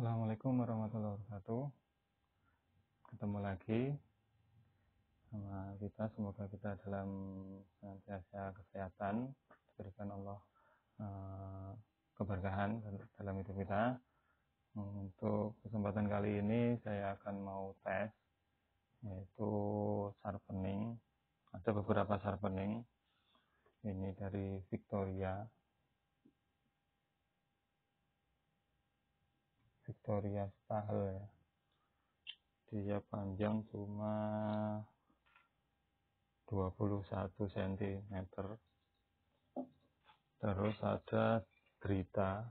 Assalamualaikum warahmatullahi wabarakatuh. Ketemu lagi sama kita. Semoga kita dalam senantiasa kesehatan, diberikan Allah uh, keberkahan dalam hidup kita. Untuk kesempatan kali ini saya akan mau tes yaitu sharpening. Ada beberapa sharpening. Ini dari Victoria Victoria Stahl ya. Dia panjang cuma 21 cm terus ada Drita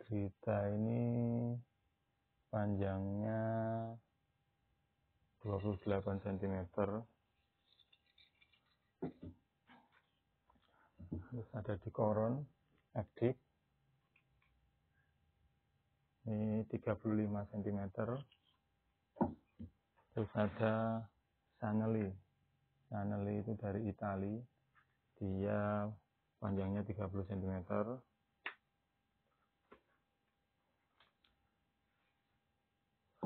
Drita ini panjangnya 28 cm terus ada di koron Ekdik ini 35 cm terus ada Saneli Saneli itu dari Itali. Dia panjangnya 30 cm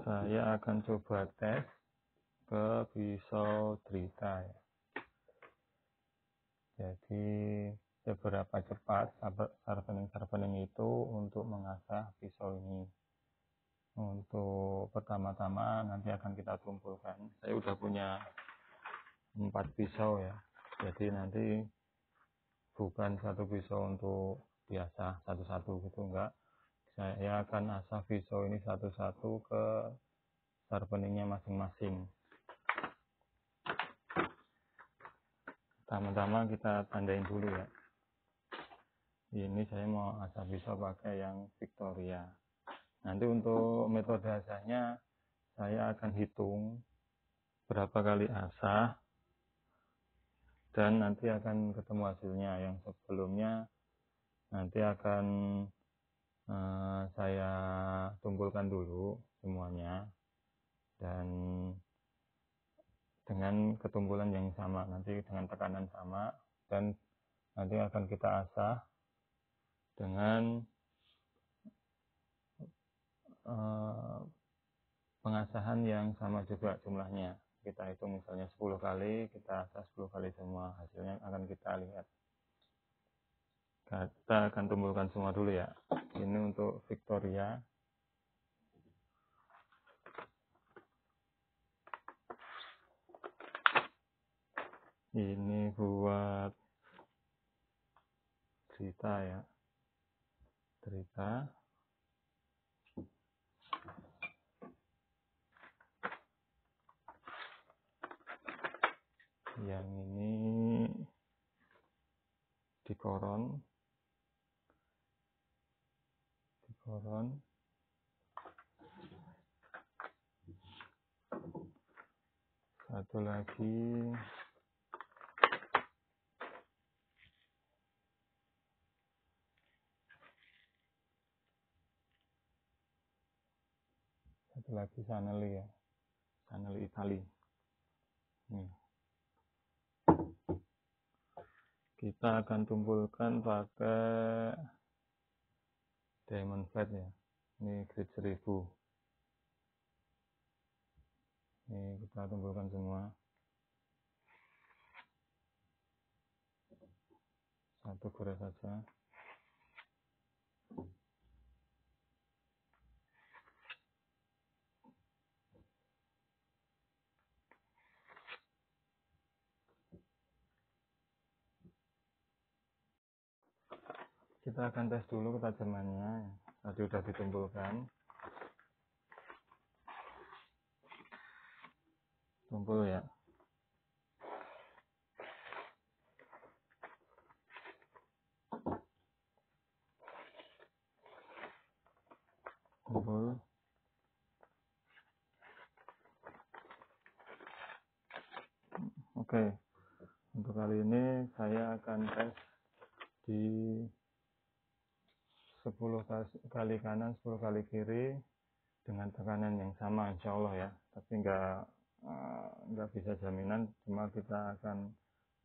saya akan coba tes ke pisau Drita ya. Jadi seberapa cepat sharpening-sharpening itu untuk mengasah pisau ini. Untuk pertama-tama nanti akan kita kumpulkan. Saya udah punya empat pisau ya. Jadi nanti bukan satu pisau untuk biasa satu-satu gitu enggak. Saya akan asah pisau ini satu-satu ke sharpeningnya masing-masing. Pertama-tama kita tandain dulu ya ini saya mau asah pisau pakai yang Victoria. Nanti untuk metode asahnya saya akan hitung berapa kali asah dan nanti akan ketemu hasilnya. Yang sebelumnya nanti akan uh, saya tumpulkan dulu semuanya dan dengan ketumpulan yang sama nanti dengan tekanan sama dan nanti akan kita asah dengan uh, pengasahan yang sama juga jumlahnya. Kita hitung misalnya 10 kali kita asah 10 kali semua hasilnya akan kita lihat. Kita akan tumbuhkan semua dulu ya. Ini untuk Victoria. Ini buat cerita ya cerita. Yang ini di koron. Di koron. Satu lagi satu lagi Saneli ya. Saneli Itali. Nih. Kita akan tumpulkan pakai diamond flat ya. Ini grid 1000 ini kita tumpulkan semua. Satu gores saja kita akan tes dulu ketajamannya. Tadi sudah ditumpulkan. Tumpul ya tumpul oke untuk kali ini saya akan tes di 10 kali kanan 10 kali kiri dengan tekanan yang sama insya Allah ya. Tapi enggak eh, enggak bisa jaminan cuma kita akan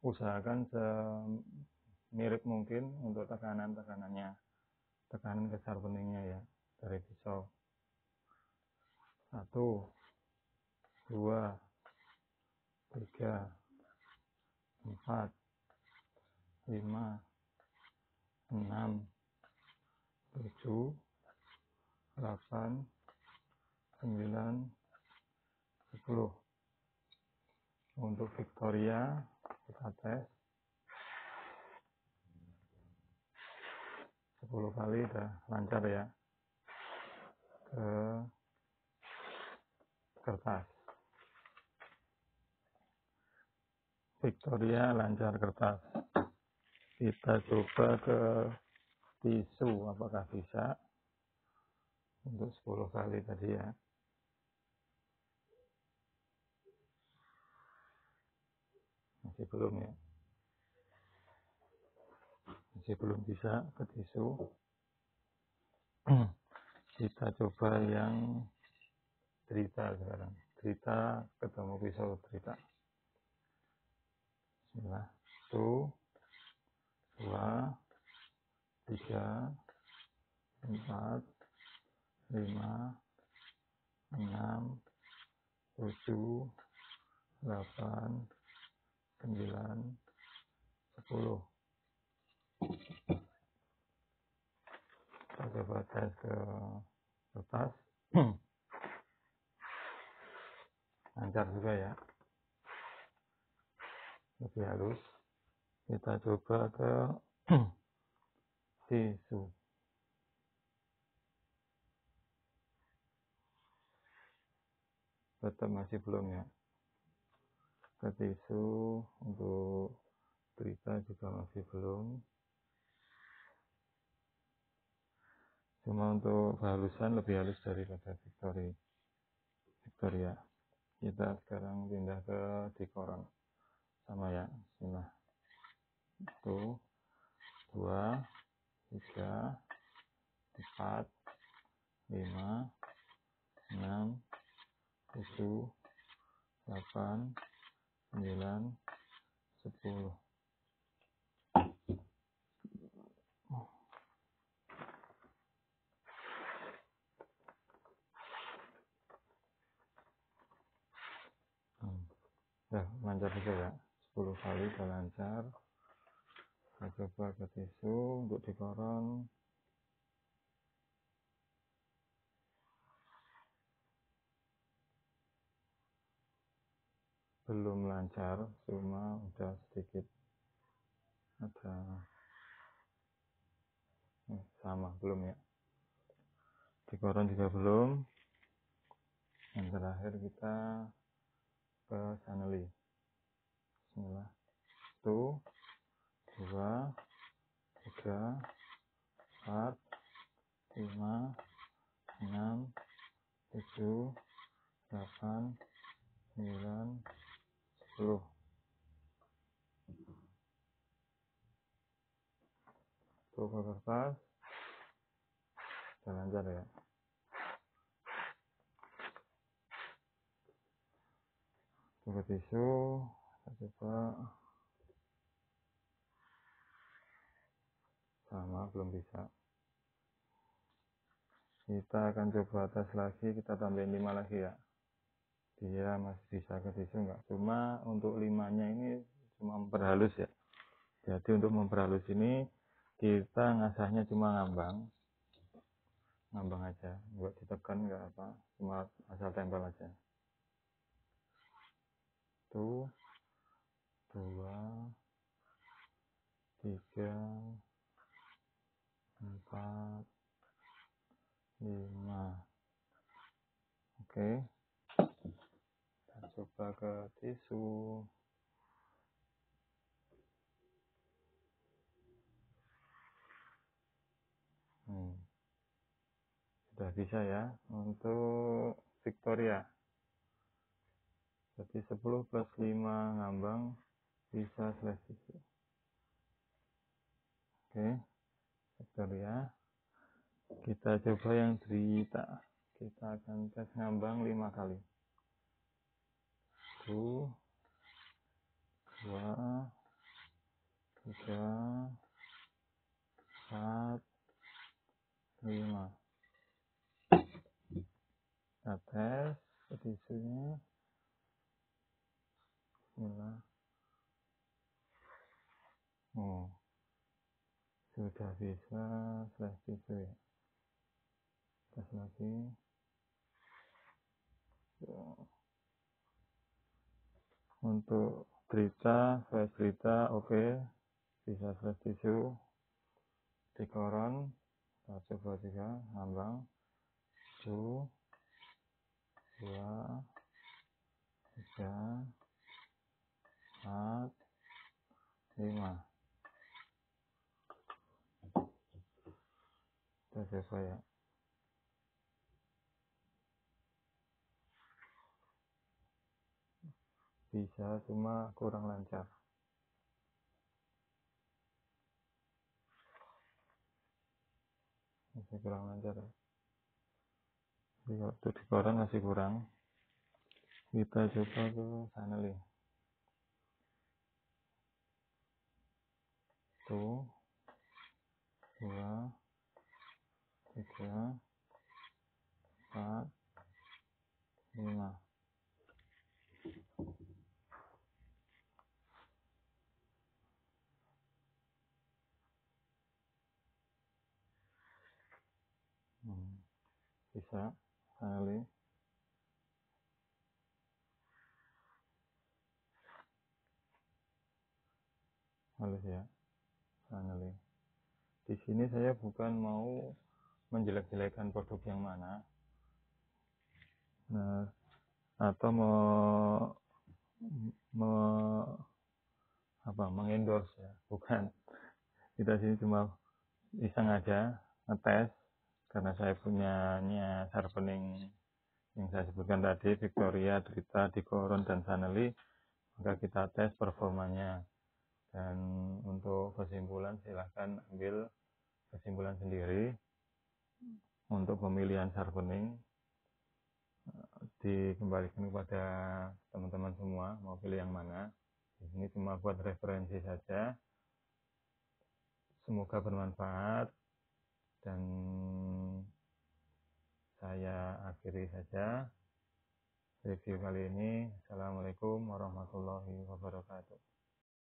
usahakan semirip mungkin untuk tekanan-tekanannya. Tekanan ke sharpeningnya ya dari pisau. Satu dua tiga empat lima enam tujuh delapan sembilan sepuluh. Untuk Victoria kita tes. 10 kali udah lancar ya. Ke kertas. Victoria lancar kertas. Kita coba ke tisu apakah bisa? Untuk 10 kali tadi ya. Masih belum ya? Masih belum bisa ke tisu kita coba yang cerita sekarang. Cerita ketemu pisau cerita Bismillah. Satu dua tiga empat lima enam tujuh delapan sembilan sepuluh. Kita coba tes ke kertas lancar juga ya. Lebih halus. Kita coba ke tisu tetap masih belum ya? Ke tisu untuk berita juga masih belum. Cuma untuk kehalusan lebih halus daripada Victoria Victoria. Kita sekarang pindah ke dekoran. Sama ya Bismillah satu dua tiga empat lima enam tujuh delapan sembilan sepuluh. Ya lancar juga ya 10 kali sudah lancar kita coba ke tisu untuk dekoran. Belum lancar cuma udah sedikit ada. Eh, sama belum ya. Dekoran juga belum. Yang terakhir kita ke Saneli. Bismillah. Satu dua tiga empat lima enam tujuh delapan sembilan sepuluh. Tuh kertas sudah lancar ya? Coba tisu. Kita coba sama belum bisa. Kita akan coba tes lagi kita tambahin 5 lagi ya. Dia masih bisa ke tisu enggak cuma untuk limanya ini cuma memperhalus ya. Jadi untuk memperhalus ini kita ngasahnya cuma ngambang. Ngambang aja buat ditekan enggak apa cuma asal tempel aja. Satu dua tiga empat lima. Oke. Kita coba ke tisu. Hmm. sudah bisa ya untuk Victoria. Jadi 10 plus 5 ngambang bisa tisu oke sektor ya. Kita coba yang cerita. Kita akan tes ngambang 5 kali. Satu dua tiga empat lima. Kita tes petisunya Bismillah oh sudah bisa flash tisu ya tes lagi. Untuk berita flash berita oke. Okay. bisa flash tisu di koron satu dua tiga ngambang. Satu dua. Tiga. Empat. Lima kita coba ya. Bisa cuma kurang lancar. Masih kurang lancar ya. Jadi waktu di koran masih kurang. Kita coba ke sana nih satu dua tiga. Empat. Lima. Hmm. bisa. Sekali. Halus ya. Finally di sini saya bukan mau menjelek-jelekan produk yang mana. Nah atau mau me, apa mengendorse ya. Bukan. Kita sini cuma iseng aja ngetes karena saya punyanya sharpening yang saya sebutkan tadi Victoria, Drita, Dikoron, dan Saneli. Maka kita tes performanya. Dan untuk kesimpulan silahkan ambil kesimpulan sendiri untuk pemilihan sharpening dikembalikan kepada teman-teman semua mau pilih yang mana. Ini cuma buat referensi saja. Semoga bermanfaat dan saya akhiri saja review kali ini. Assalamualaikum warahmatullahi wabarakatuh